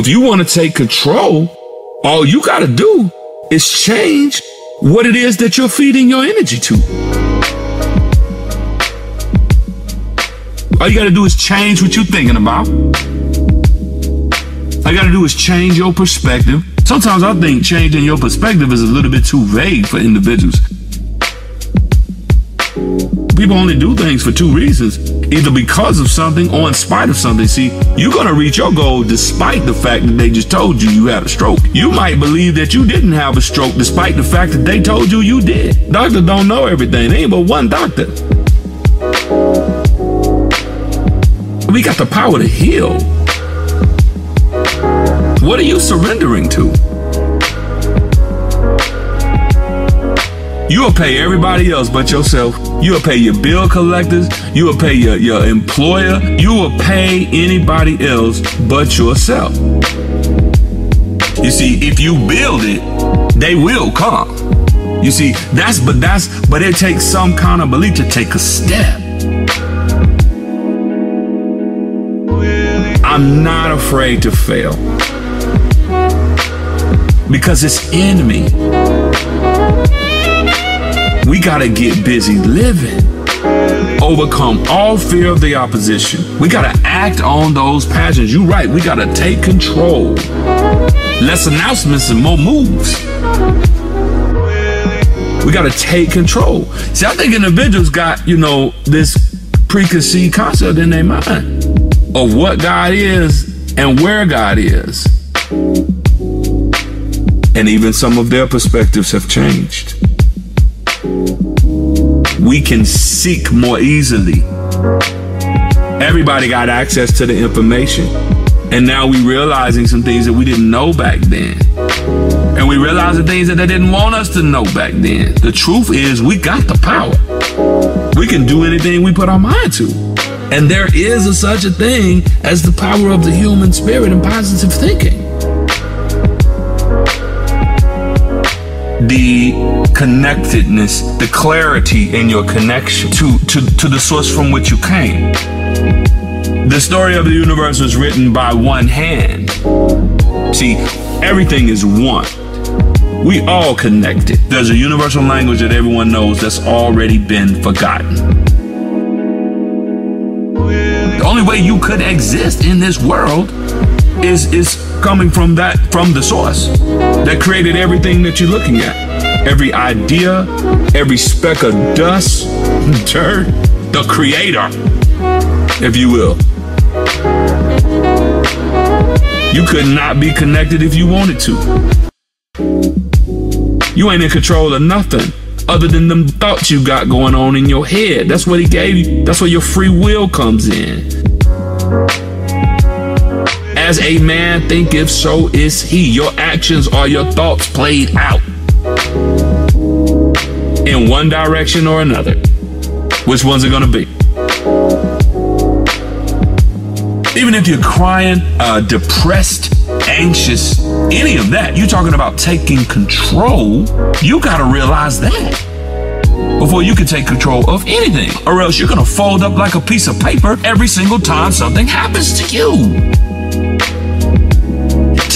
If you want to take control, all you got to do is change what it is that you're feeding your energy to. All you got to do is change what you're thinking about. All you got to do is change your perspective. Sometimes I think changing your perspective is a little bit too vague for individuals. People only do things for two reasons either because of something or in spite of something. See, you're going to reach your goal despite the fact that they just told you you had a stroke. You might believe that you didn't have a stroke despite the fact that they told you you did. Doctors don't know everything. There ain't but one doctor. We got the power to heal. What are you surrendering to? You will pay everybody else but yourself. You will pay your bill collectors. You will pay your, your employer. You will pay anybody else but yourself. You see, if you build it, they will come. You see, that's but that's but it takes some kind of belief to take a step. I'm not afraid to fail. Because it's in me. We got to get busy living. Overcome all fear of the opposition. We got to act on those passions. You're right. We got to take control. Less announcements and more moves. We got to take control. See, I think individuals got, you know, this preconceived concept in their mind of what God is and where God is. And even some of their perspectives have changed we can seek more easily. Everybody got access to the information. And now we realizing some things that we didn't know back then. And we realizing things that they didn't want us to know back then. The truth is we got the power. We can do anything we put our mind to. And there is a, such a thing as the power of the human spirit and positive thinking. The connectedness, the clarity in your connection to, to, to the source from which you came. The story of the universe was written by one hand. See, everything is one. We all connected. There's a universal language that everyone knows that's already been forgotten. The only way you could exist in this world is is coming from that from the source that created everything that you're looking at. Every idea, every speck of dust, dirt, the creator, if you will. You could not be connected if you wanted to. You ain't in control of nothing other than them thoughts you got going on in your head. That's what he gave you. That's where your free will comes in. As a man thinketh, so is he. Your actions are your thoughts played out in one direction or another. Which one's it gonna be? Even if you're crying, uh, depressed, anxious, any of that, you're talking about taking control. You gotta realize that before you can take control of anything, or else you're gonna fold up like a piece of paper every single time something happens to you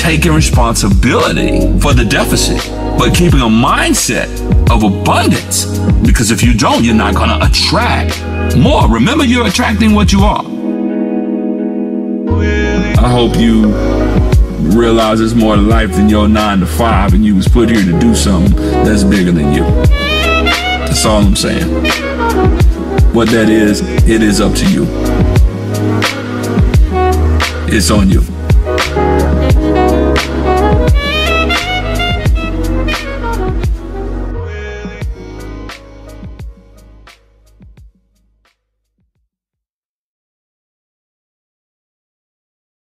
taking responsibility for the deficit, but keeping a mindset of abundance. Because if you don't, you're not going to attract more. Remember, you're attracting what you are. I hope you realize it's more to life than your nine to five, and you was put here to do something that's bigger than you. That's all I'm saying. What that is, it is up to you. It's on you.